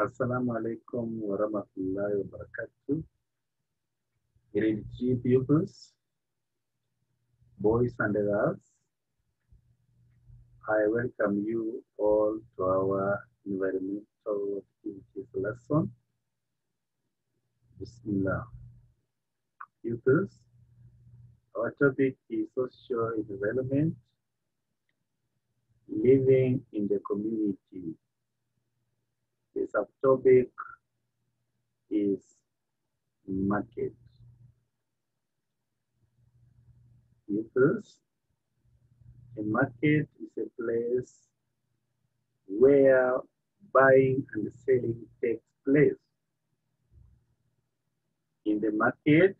Assalamu alaikum wa rahmatullahi wa barakatuh. Grade 3 pupils, boys and girls, I welcome you all to our environmental activities lesson. Bismillah. Pupils, our topic is social development, living in the community. Subtopic is market. Pupils, a market is a place where buying and selling takes place. In the market,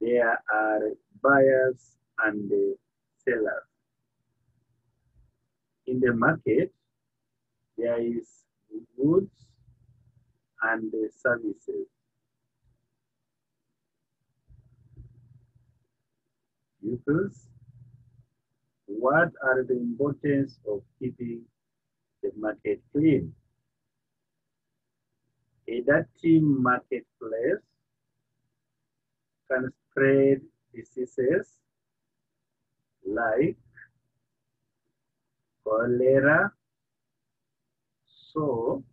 there are buyers and sellers. In the market, there is goods and services. Pupils, what are the importance of keeping the market clean? A dirty marketplace can spread diseases like cholera. So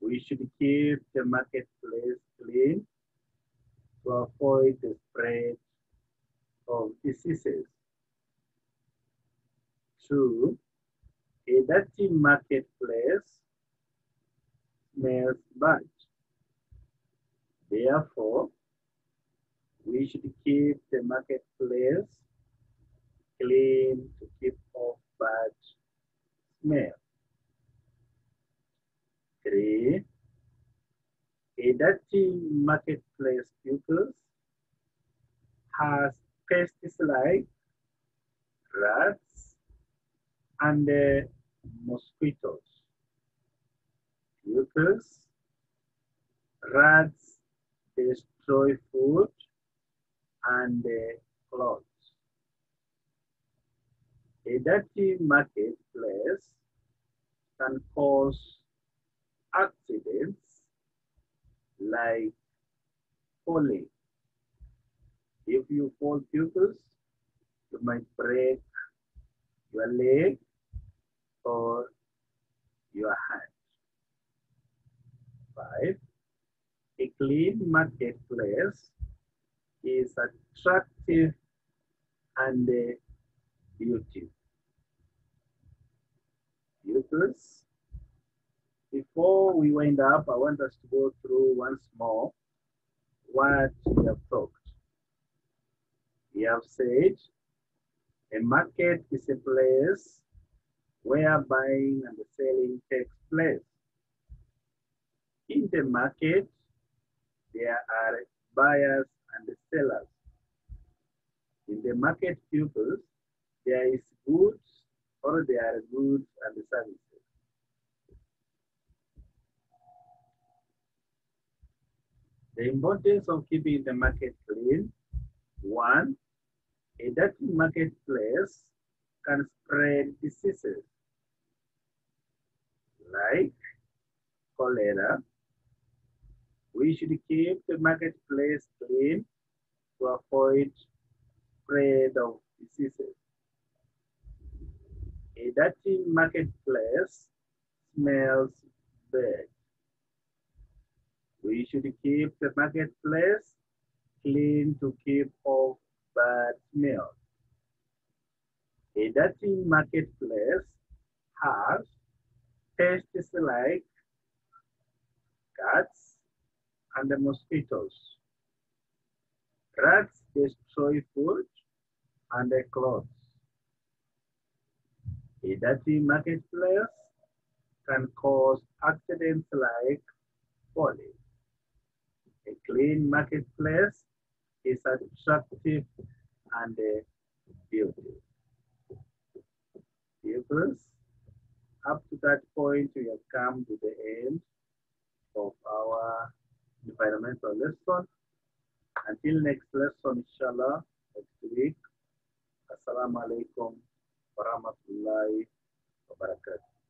we should keep the marketplace clean to avoid the spread of diseases. Two, a dirty marketplace smells bad. Therefore, we should keep the marketplace clean to keep off bad smell. Three, a dirty marketplace pupils has pests like rats and uh, mosquitoes. Pupils, rats destroy food and uh, clothes. A dirty marketplace can cause accidents like falling. If you fall pupils, you might break your leg or your hand. Five, a clean marketplace is attractive and beautiful. Pupils, before we wind up, I want us to go through once more what we have talked. We have said a market is a place where buying and selling takes place. In the market, there are buyers and sellers. In the market pupils, there is goods or there are goods and services. The importance of keeping the market clean. One, a dirty marketplace can spread diseases like cholera. We should keep the marketplace clean to avoid spread of diseases. A dirty marketplace smells bad. We should keep the marketplace clean to keep off bad smell. A dirty marketplace has pests like cats and the mosquitoes. Rats destroy food and the clothes. A dirty marketplace can cause accidents like falling. A clean marketplace is attractive and uh, beautiful. Pupils, up to that point, we have come to the end of our environmental lesson. Until next lesson, inshallah, next week. Assalamu alaikum wa rahmatullahi wa barakatuh.